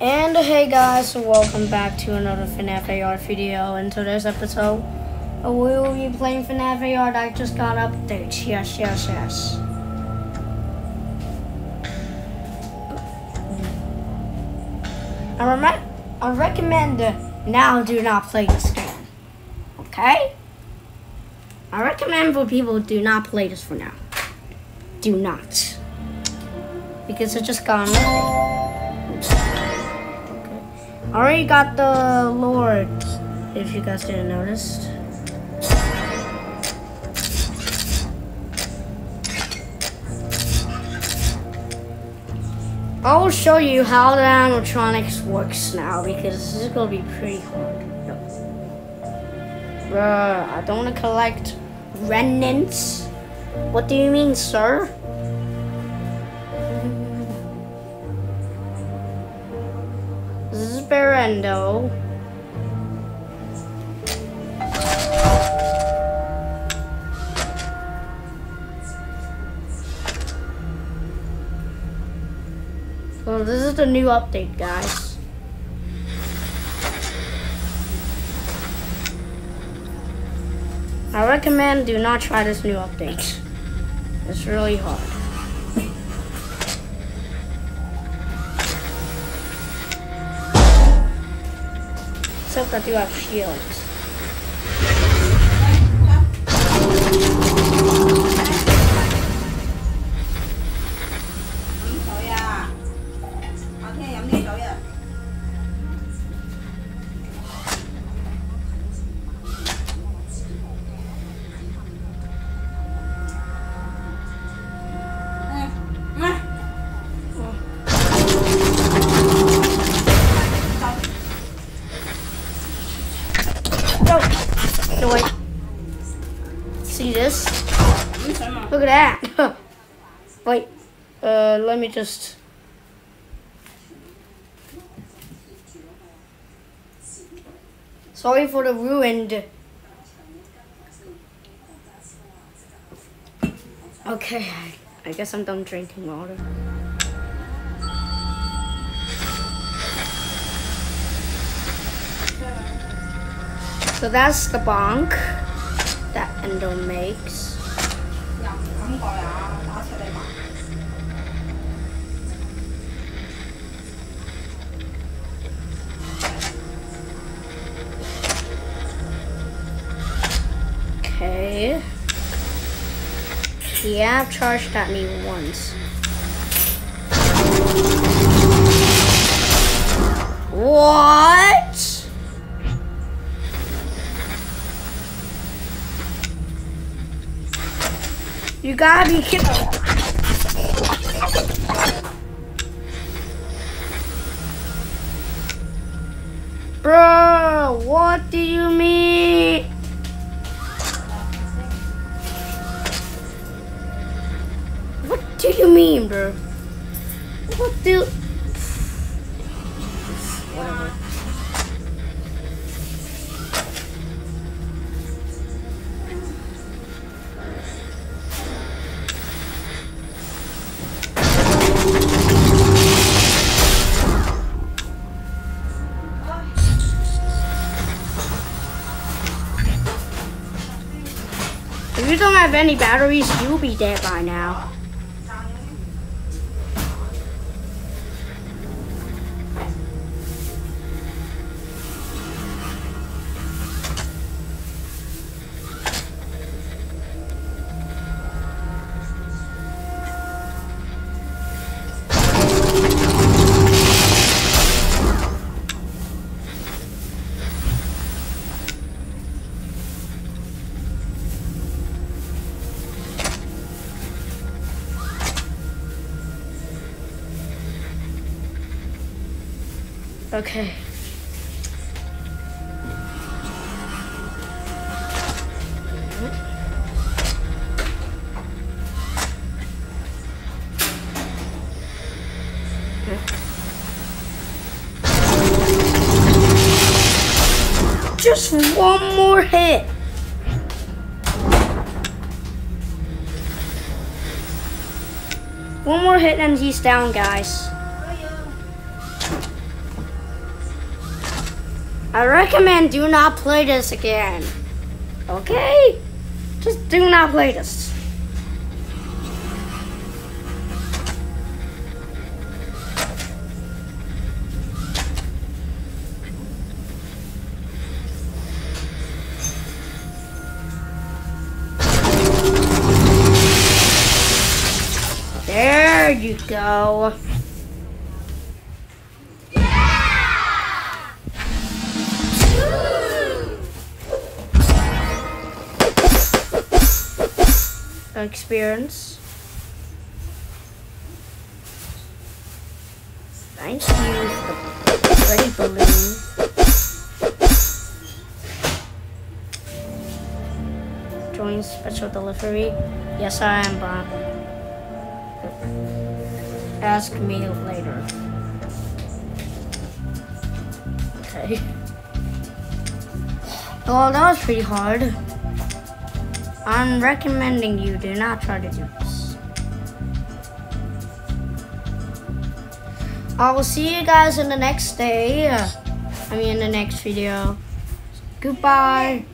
And hey guys, welcome back to another FNAF AR video. In today's episode, we will be playing FNAF AR that I just got updates. Yes, yes, yes. I, rem- I recommend now do not play this game. Okay? I recommend for people do not play this for now. Do not. Because it just got an update. I already got the Lord, if you guys didn't notice. I will show you how the animatronics works now because this is gonna be pretty hard. Bruh, I don't wanna collect remnants. What do you mean, sir? Is this is the new update, guys. I recommend do not try this new update. It's really hard. Except I do have shields. Look at that! wait. Uh, let me just... Sorry for the ruined... Okay, I, I guess I'm done drinking water. So that's the bonk that Endo makes. Okay. Yeah, I've charged at me once. Gotta be kidding. Bro, what do you mean? What do you mean, bro? What do... If you don't have any batteries, you'll be dead by now. Okay. Just one more hit. One more hit and he's down, guys. I recommend do not play this again. Okay? Just do not play this. There you go. Experience. Thank you for balloon. Join special delivery. Yes, I am, Bob. Ask me later. Okay. Well, oh, that was pretty hard. I'm recommending you do not try to do this. I will see you guys in the next day. I mean, in the next video. Goodbye.